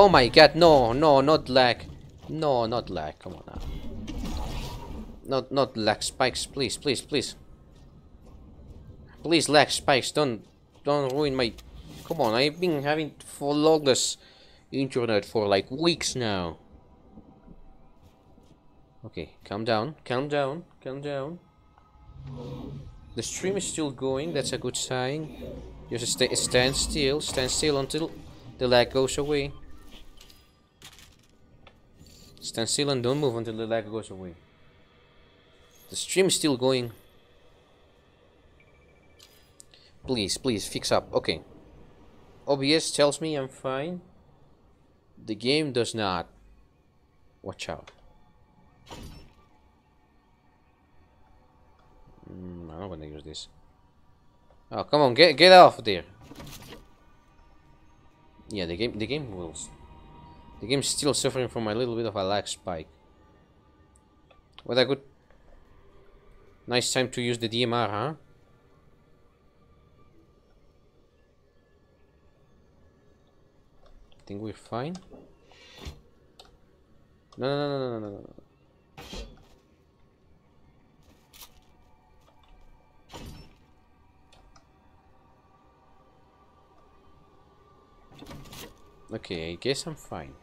Oh my god, no, no, not lag. No, not lag. Come on now. Not not lag spikes, please, please, please. Please lag spikes. Don't don't ruin my. Come on, I've been having flawless internet for like weeks now. Okay, calm down, calm down, calm down. The stream is still going, that's a good sign. Just st stand still, stand still until the lag goes away. Stand still and don't move until the lag goes away. The stream is still going. Please, please, fix up. Okay. OBS tells me I'm fine. The game does not. Watch out. Mm, I'm not gonna use this. Oh, come on, get get off there. Yeah, the game the game will. The game's still suffering from a little bit of a lag spike. What a good, nice time to use the DMR, huh? I think we're fine? No, no, no, no, no, no, no. Okay, I guess I'm fine.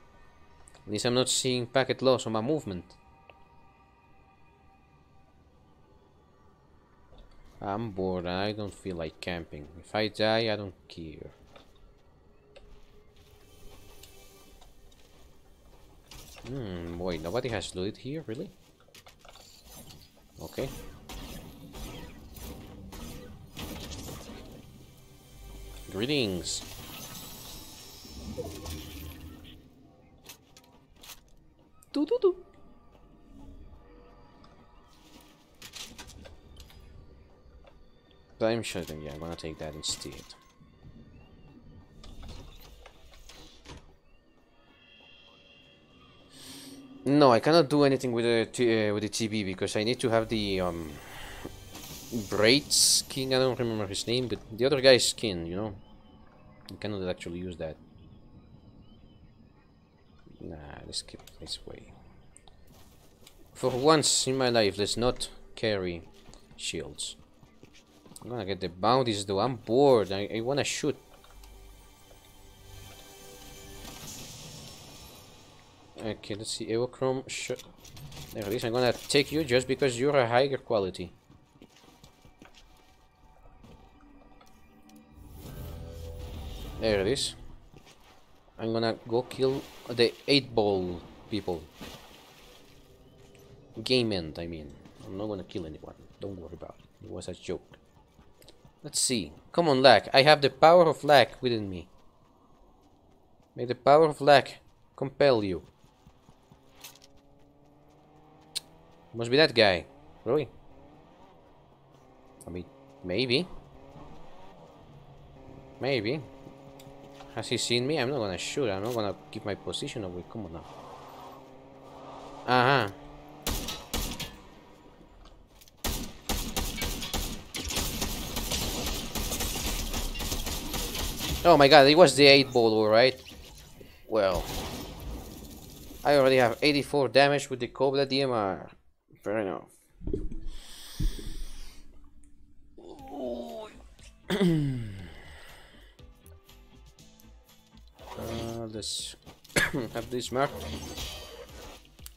At least I'm not seeing packet loss on my movement. I'm bored I don't feel like camping. If I die, I don't care. Hmm, wait, nobody has looted here, really? Okay. Greetings. Do do. Time shutting, yeah, I'm gonna take that instead. No, I cannot do anything with the uh, with the TB because I need to have the um braid skin. I don't remember his name, but the other guy's skin, you know. I cannot actually use that. Nah, let's keep this way. For once in my life, let's not carry shields. I'm gonna get the bounties though. I'm bored. I, I wanna shoot. Okay, let's see. Evochrome. Sh there it is. I'm gonna take you just because you're a higher quality. There it is. I'm gonna go kill the 8 ball people. Game end, I mean. I'm not gonna kill anyone. Don't worry about it. It was a joke. Let's see. Come on, lag. I have the power of lag within me. May the power of lag compel you. Must be that guy. Really? I mean, maybe. Maybe. Has he seen me? I'm not gonna shoot. I'm not gonna keep my position away. Come on now. Uh-huh. Oh my god, it was the 8 ball, alright? Well. I already have 84 damage with the Cobra DMR. Fair enough. let's have this map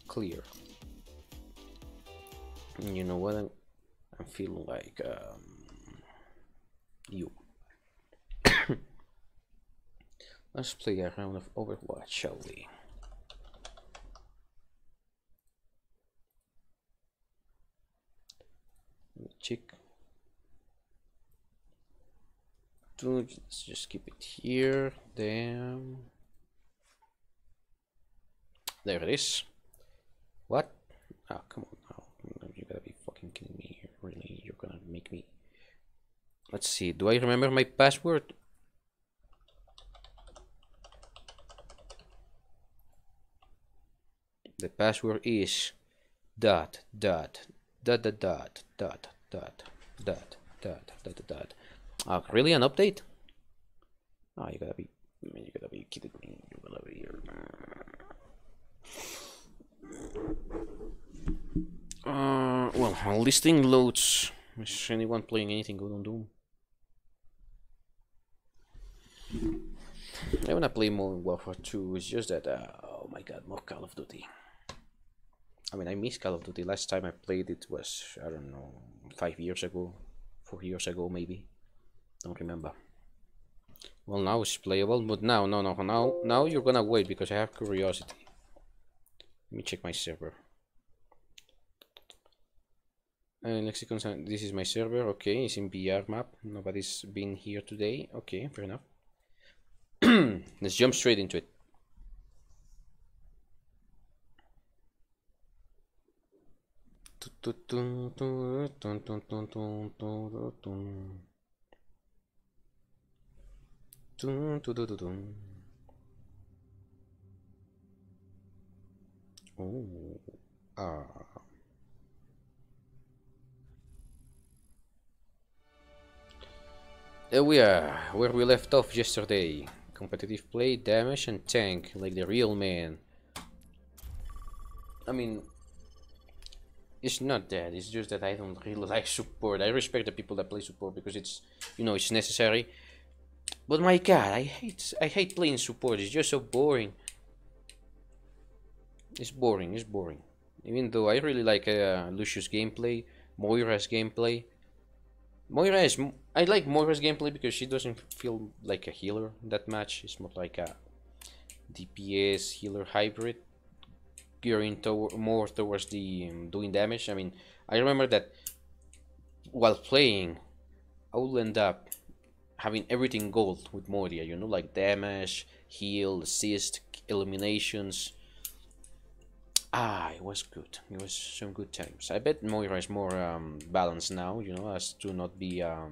clear. You know what? I'm, I'm feeling like um, you. Let's play a round of Overwatch, shall we? Check. Let's just keep it here. Damn. There it is. What? Oh, come on now. You gotta be fucking kidding me. Really? You're gonna make me... Let's see. Do I remember my password? The password is dot dot dot dot dot dot dot dot dot dot dot. Oh, really an update? Oh, you gotta be, you gotta be kidding me. You gotta be. Uh, well, while this thing loads, is anyone playing anything good on Doom? I wanna play more Warfare 2, it's just that, uh, oh my god, more Call of Duty. I mean, I miss Call of Duty. Last time I played it was, I don't know, five years ago, four years ago maybe. Don't remember. Well, now it's playable, but now, no, no, now, now you're gonna wait because I have curiosity. Let me check my server. Uh, lexicon, this is my server, okay, it's in BR map, nobody's been here today, okay, fair enough. Let's jump straight into it. Oh, ah. There we are, where we left off yesterday. Competitive play, damage and tank, like the real man. I mean, it's not that, it's just that I don't really like support. I respect the people that play support because it's, you know, it's necessary. But my god, I hate, I hate playing support, it's just so boring. It's boring, it's boring. Even though I really like uh, Lúcio's gameplay, Moira's gameplay. Moira is, I like Moira's gameplay because she doesn't feel like a healer that much. It's more like a DPS healer hybrid gearing to more towards the um, doing damage. I mean, I remember that while playing, I would end up having everything gold with Moira, you know, like damage, heal, assist, eliminations. Ah, it was good. It was some good times. I bet Moira is more um, balanced now, you know, as to not be um,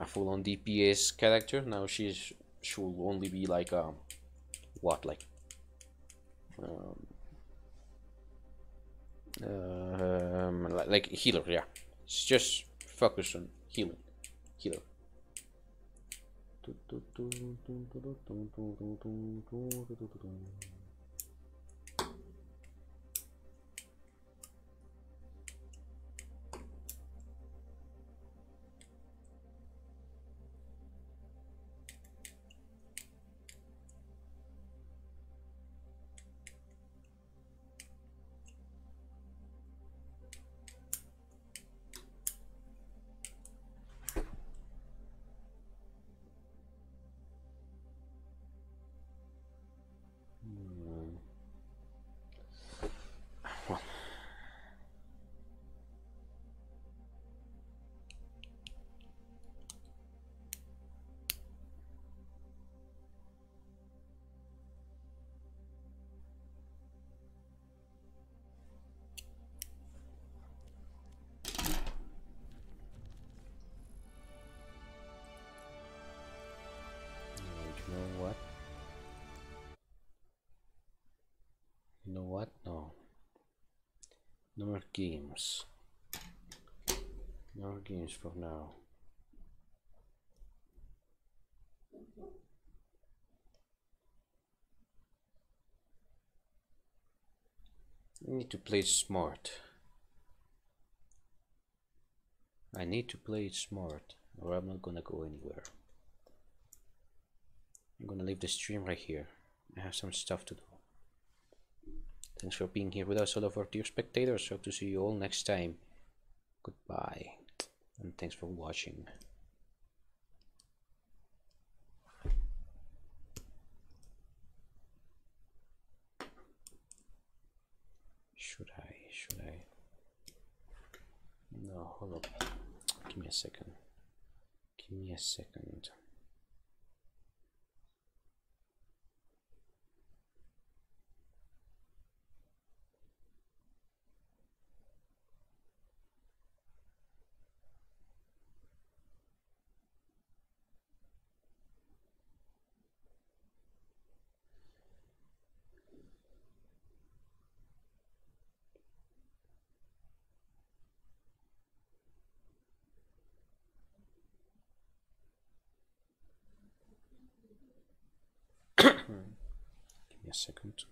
a full-on DPS character. Now she's should only be like a what, like um, um, like healer, yeah. It's just focus on healing, healer. What? No. No more games. No more games for now. I need to play smart. I need to play smart or I'm not gonna go anywhere. I'm gonna leave the stream right here. I have some stuff to do. Thanks for being here with us, all of our dear spectators. Hope to see you all next time. Goodbye, and thanks for watching. Should I? Should I? No, hold up. Give me a second. Give me a second. a second.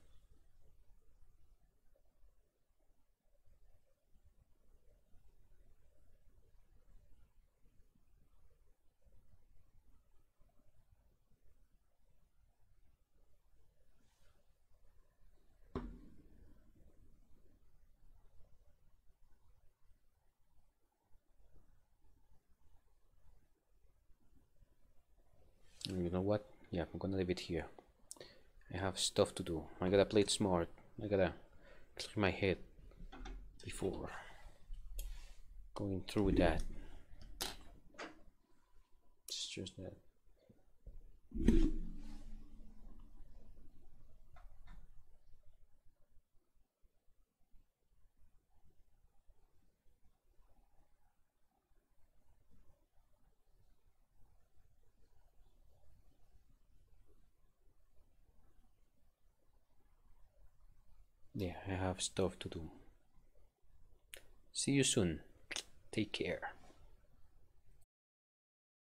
you know what yeah I'm gonna leave it here I have stuff to do. I gotta play it smart. I gotta clear my head before going through that. It's just that. Yeah, I have stuff to do. See you soon. Take care.